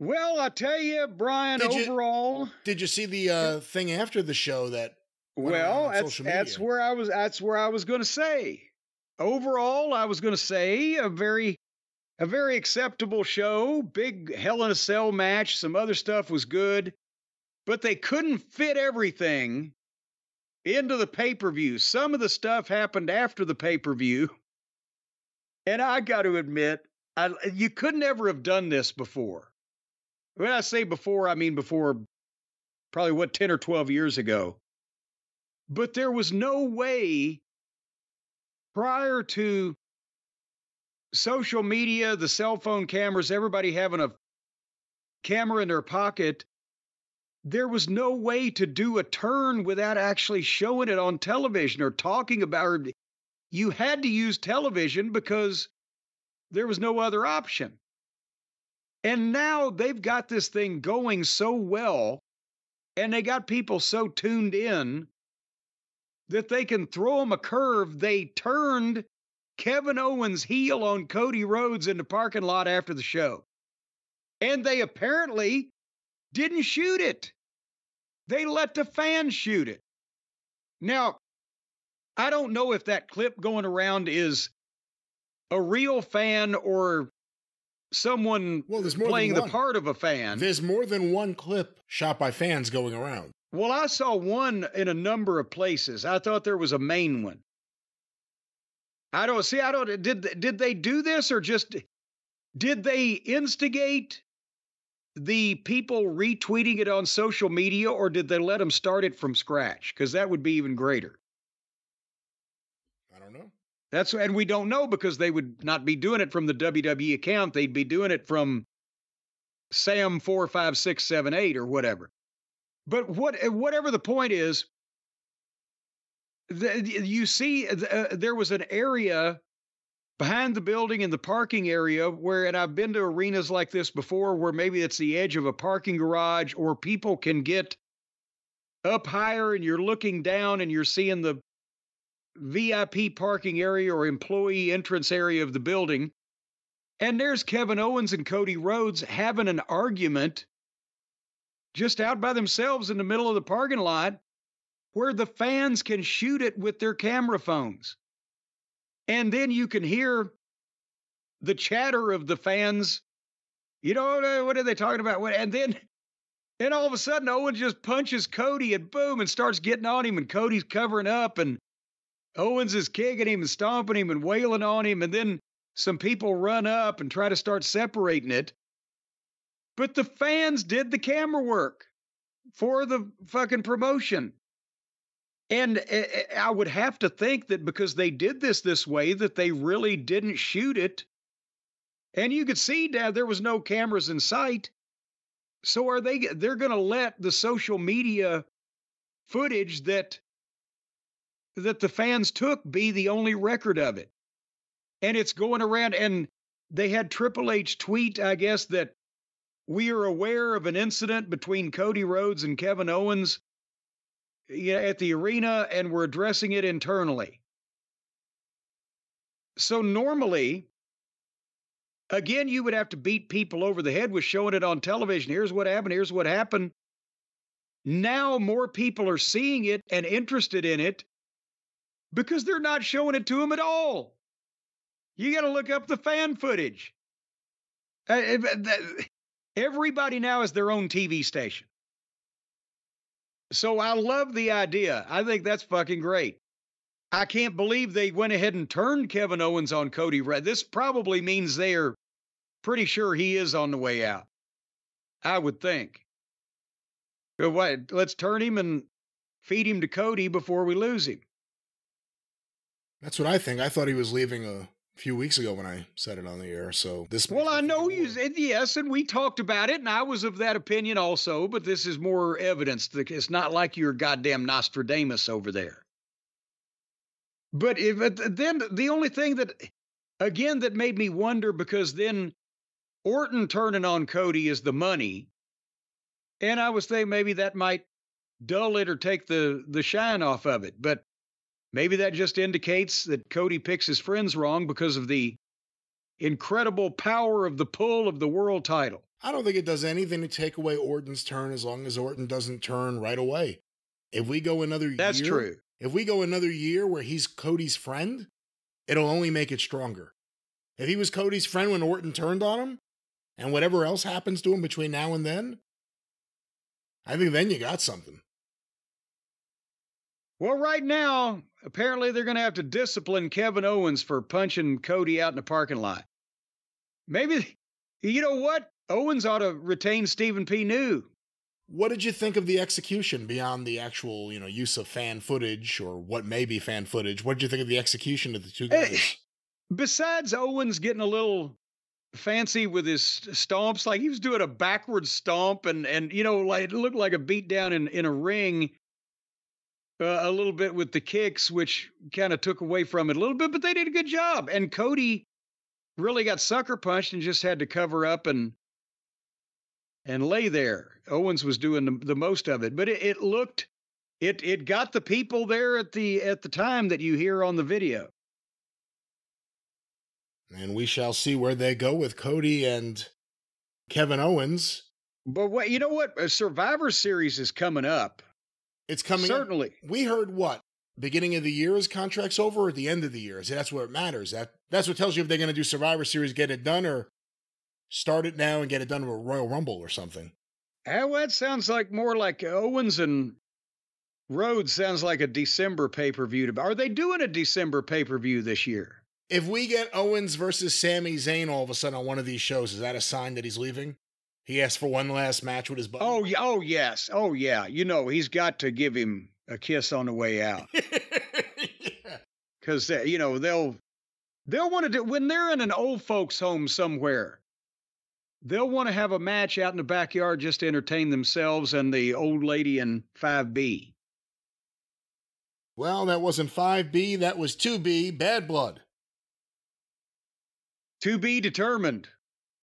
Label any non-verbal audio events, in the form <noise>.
Well, I tell you, Brian. Did you- overall, Did you see the uh, thing after the show that? well, that's that's where I was. That's where I was going to say. Overall, I was going to say a very, a very acceptable show. Big Hell in a Cell match. Some other stuff was good, but they couldn't fit everything into the pay per view. Some of the stuff happened after the pay per view, and I got to admit, I, you could never have done this before. When I say before, I mean before probably what, 10 or 12 years ago. But there was no way prior to social media, the cell phone cameras, everybody having a camera in their pocket, there was no way to do a turn without actually showing it on television or talking about it. You had to use television because there was no other option. And now they've got this thing going so well, and they got people so tuned in that they can throw them a curve. They turned Kevin Owens heel on Cody Rhodes in the parking lot after the show. And they apparently didn't shoot it. They let the fans shoot it. Now, I don't know if that clip going around is a real fan or someone Well, there's more playing the part of a fan. There's more than one clip shot by fans going around. Well, I saw one in a number of places. I thought there was a main one. I don't see. I don't. Did did they do this or just did they instigate the people retweeting it on social media, or did they let them start it from scratch? Because that would be even greater. That's and we don't know because they would not be doing it from the WWE account. They'd be doing it from Sam four five six seven eight or whatever. But what whatever the point is, the, you see, uh, there was an area behind the building in the parking area where, and I've been to arenas like this before, where maybe it's the edge of a parking garage, or people can get up higher and you're looking down and you're seeing the VIP parking area or employee entrance area of the building. And there's Kevin Owens and Cody Rhodes having an argument just out by themselves in the middle of the parking lot where the fans can shoot it with their camera phones. And then you can hear the chatter of the fans. You know, uh, what are they talking about? And then and all of a sudden, Owen just punches Cody and boom, and starts getting on him, and Cody's covering up, and Owens is kicking him and stomping him and wailing on him, and then some people run up and try to start separating it. But the fans did the camera work for the fucking promotion. And eh, eh, I would have to think that because they did this this way, that they really didn't shoot it. And you could see, Dad, there was no cameras in sight. So are they? They're going to let the social media footage that that the fans took be the only record of it, and it's going around. And they had Triple H tweet, I guess, that we are aware of an incident between Cody Rhodes and Kevin Owens at the arena, and we're addressing it internally. So normally, again, you would have to beat people over the head with showing it on television. Here's what happened. Here's what happened. Now more people are seeing it and interested in it because they're not showing it to him at all. You got to look up the fan footage. Uh, uh, Everybody now has their own TV station. So I love the idea. I think that's fucking great. I can't believe they went ahead and turned Kevin Owens on Cody Red. This probably means they are pretty sure he is on the way out. I would think. Let's turn him and feed him to Cody before we lose him. That's what I think. I thought he was leaving a few weeks ago when I said it on the air. So this. Well, I know you said yes, and we talked about it, and I was of that opinion also, but this is more evidence. that It's not like you're goddamn Nostradamus over there. But if then the only thing that, again, that made me wonder because then Orton turning on Cody is the money, and I was thinking maybe that might dull it or take the the shine off of it, but maybe that just indicates that Cody picks his friends wrong because of the incredible power of the pull of the world title. I don't think it does anything to take away Orton's turn as long as Orton doesn't turn right away. If we go another That's year, true. If we go another year where he's Cody's friend, it'll only make it stronger. If he was Cody's friend when Orton turned on him, and whatever else happens to him between now and then, I think then you got something. Well, right now, apparently they're going to have to discipline Kevin Owens for punching Cody out in the parking lot. Maybe, you know what? Owens ought to retain Stephen P. New. What did you think of the execution beyond the actual, you know, use of fan footage or what may be fan footage? What did you think of the execution of the two eh, guys? Hey, besides Owens getting a little fancy with his stomps, like he was doing a backward stomp and and you know, like it looked like a beatdown in in a ring. Uh, a little bit with the kicks, which kind of took away from it a little bit, but they did a good job. And Cody really got sucker punched and just had to cover up and and lay there. Owens was doing the, the most of it, but it, it looked it it got the people there at the at the time that you hear on the video. And we shall see where they go with Cody and Kevin Owens. But what you know what a Survivor Series is coming up. It's coming certainly. Up. We heard what beginning of the year is contracts over or at the end of the year. See, that's what it matters. That that's what tells you if they're going to do Survivor Series, get it done, or start it now and get it done with Royal Rumble or something. Ah, well, that sounds like more like Owens and Rhodes sounds like a December pay per view. To are they doing a December pay per view this year? If we get Owens versus Sami Zayn all of a sudden on one of these shows, is that a sign that he's leaving? He asked for one last match with his buddy. Oh, oh yes, oh yeah. You know he's got to give him a kiss on the way out. Because <laughs> yeah. Uh, you know they'll they'll want to do when they're in an old folks' home somewhere. They'll want to have a match out in the backyard just to entertain themselves and the old lady in 5B. Well, that wasn't 5B, that was 2B, Bad Blood. To be determined.